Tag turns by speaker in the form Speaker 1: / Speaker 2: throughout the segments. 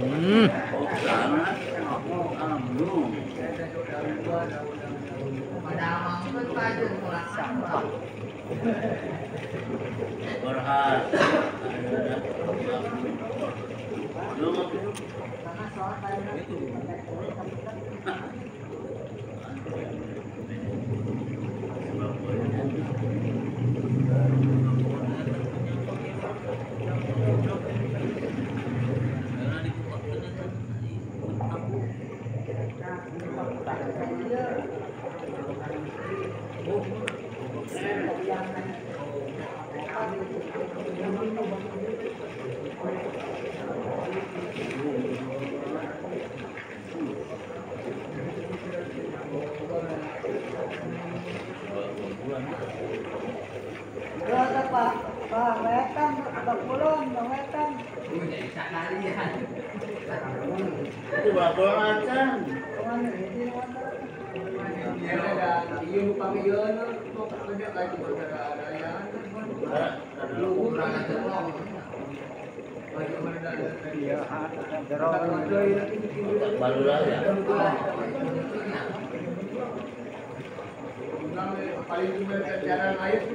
Speaker 1: Hmm.
Speaker 2: Berhas.
Speaker 3: Berapa Pak? Pak, wetan, Pak Pulon, Pak wetan.
Speaker 2: Itu berapa macam?
Speaker 3: Ke mana ini?
Speaker 2: Baru ya.
Speaker 4: paling cuma jalan air itu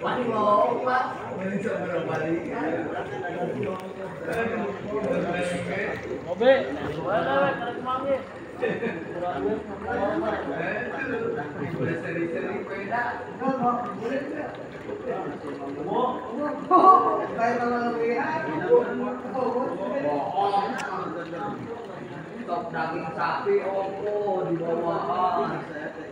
Speaker 1: quá đi bộ quá
Speaker 5: mình sợ rồi
Speaker 3: bà đi một
Speaker 5: bê Tộc daging sapi opo di bawah.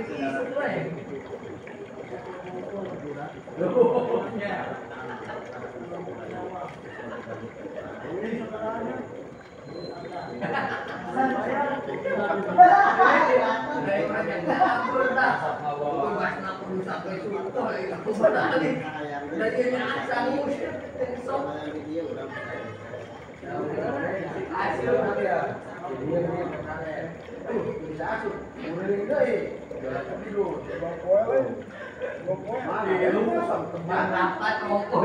Speaker 5: Nanti sesuai. Dari banyak kabur dah. Bebas nak perlu sampai suku, Rapat ngomong.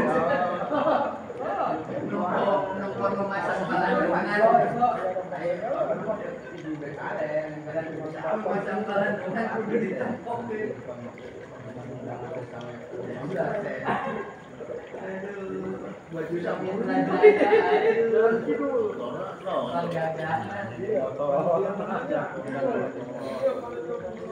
Speaker 5: Numpuk, memasak bahan pangan. Memasang bahan pangan kudu ditempok deh. Aduh, baju sampurna Aduh,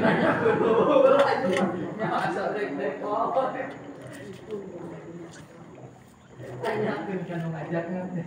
Speaker 5: ngajak. Ya asal rek-rek Tanyakeun kan ngajakna teh.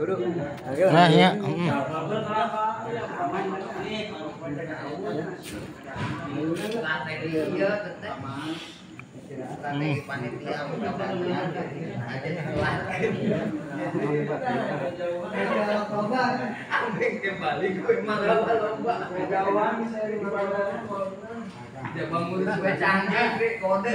Speaker 1: Nah,
Speaker 2: ya.
Speaker 3: Mm.
Speaker 4: Strategi iya tetep. Strategi panitia gambarnya aja telat. Ambing kembali gue malah lomba. Dia bangun gue canggih deh kode.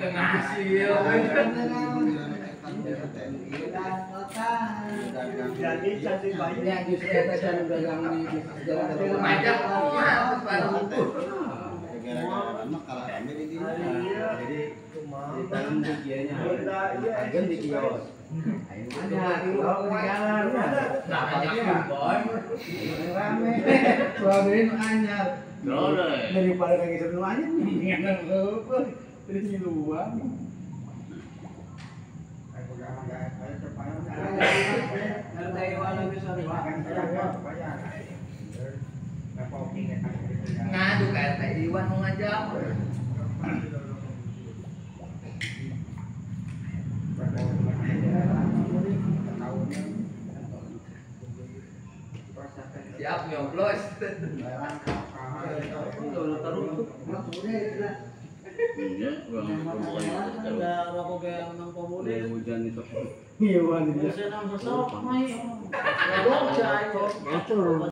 Speaker 4: tengah hasil.
Speaker 6: Jadi cantik bayi.
Speaker 4: Yang justru kita di jalan.
Speaker 1: Jadi
Speaker 4: dikianya agen banyak
Speaker 2: Boleh.
Speaker 4: daripada kaki seru anyar nih apa terus nyiluan ngadu kayak teh Iwan mau ngajak siap nyoblos
Speaker 2: Iya, bukan
Speaker 3: hujan itu.
Speaker 4: Iwan
Speaker 3: Saya nang sosok, mai. Gak